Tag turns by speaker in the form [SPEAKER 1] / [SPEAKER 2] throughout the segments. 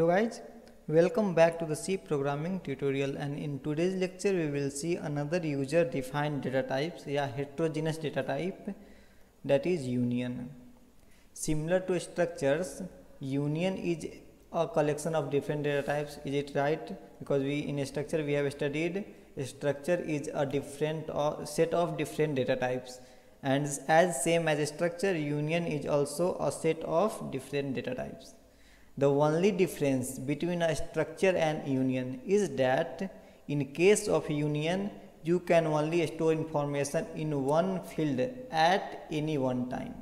[SPEAKER 1] Hello guys, welcome back to the C programming tutorial and in today's lecture we will see another user defined data types yeah heterogeneous data type that is union. Similar to structures, union is a collection of different data types is it right? Because we in a structure we have studied structure is a different uh, set of different data types. And as same as a structure union is also a set of different data types the only difference between a structure and union is that in case of union you can only store information in one field at any one time.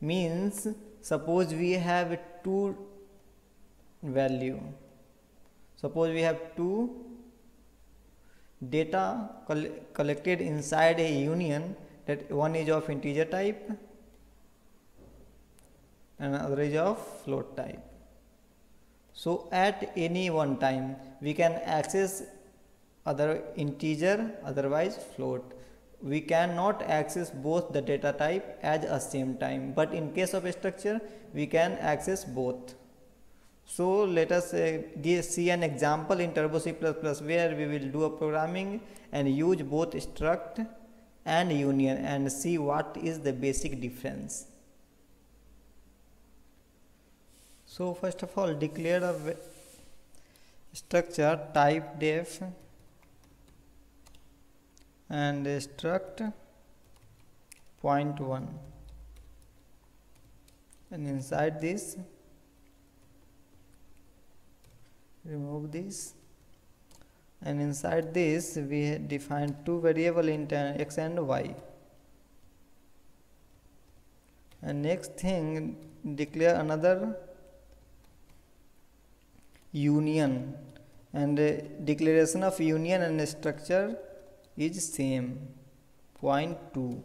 [SPEAKER 1] Means suppose we have two value. Suppose we have two data coll collected inside a union that one is of integer type other is of float type. So at any one time we can access other integer otherwise float. We cannot access both the data type at a same time but in case of a structure we can access both. So let us uh, give, see an example in Turbo C++ where we will do a programming and use both struct and union and see what is the basic difference. So first of all declare a structure typedef and struct point 1 and inside this remove this. And inside this we define two variable in x and y. And next thing declare another union. And uh, declaration of union and structure is same. Point 2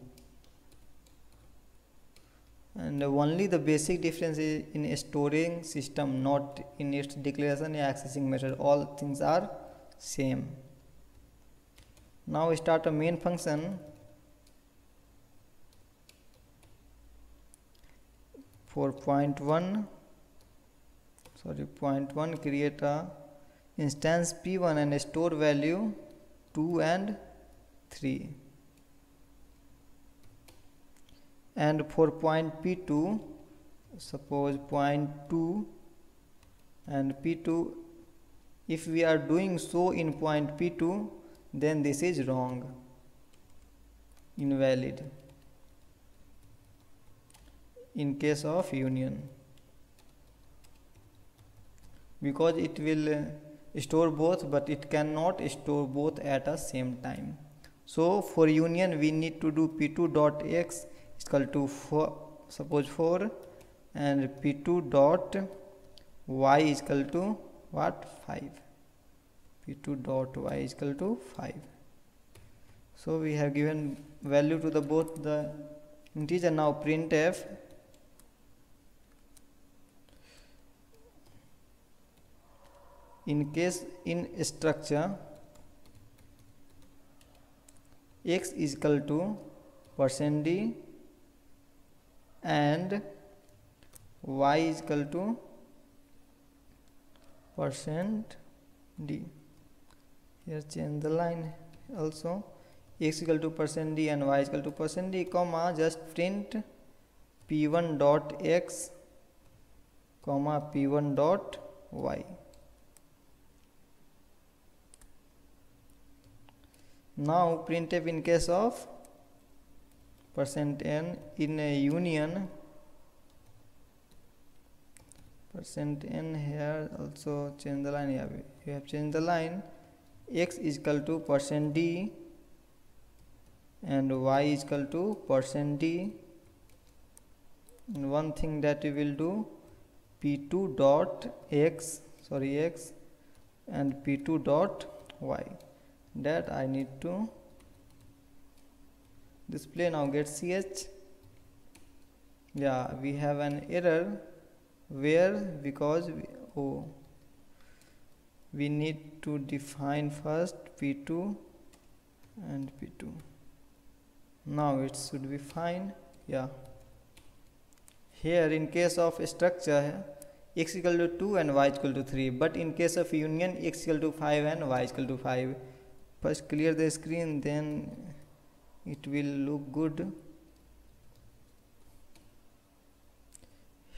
[SPEAKER 1] and only the basic difference is in storing system not in its declaration accessing method. All things are same. Now we start a main function. For point 1 sorry point 1 create a instance p1 and store value 2 and 3 and for point p2 suppose point 2 and p2 if we are doing so in point p2 then this is wrong invalid in case of union because it will uh, store both but it cannot store both at the same time. So for union we need to do p2 dot x is equal to 4 suppose 4 and p2 dot y is equal to what? 5 p2 dot y is equal to 5 so we have given value to the both the integer. Now printf in case in structure x is equal to percent d and y is equal to percent d. Here change the line also. x equal to percent d and y is equal to percent d comma just print p1 dot x comma p1 dot y now printf in case of percent n in a union percent n here also change the line. Here we have changed the line. X is equal to percent d and y is equal to percent d. And one thing that we will do p2 dot x sorry x and p2 dot y that I need to display. Now getch yeah we have an error where because we, oh we need to define first p2 and p2 now it should be fine. Yeah. Here in case of structure x equal to 2 and y equal to 3 but in case of union x equal to 5 and y equal to 5 first clear the screen then it will look good.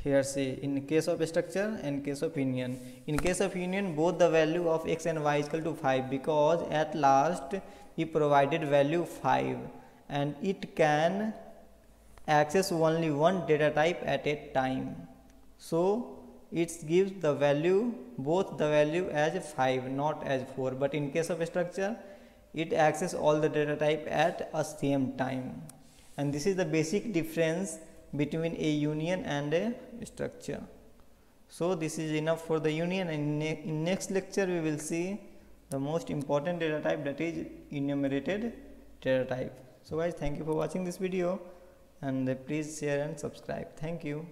[SPEAKER 1] Here say in case of structure and case of union. In case of union both the value of x and y is equal to 5 because at last we provided value 5 and it can access only one data type at a time. So it gives the value both the value as 5 not as 4 but in case of structure it access all the data type at a same time and this is the basic difference between a union and a structure. So, this is enough for the union and ne in next lecture we will see the most important data type that is enumerated data type. So, guys thank you for watching this video and please share and subscribe. Thank you.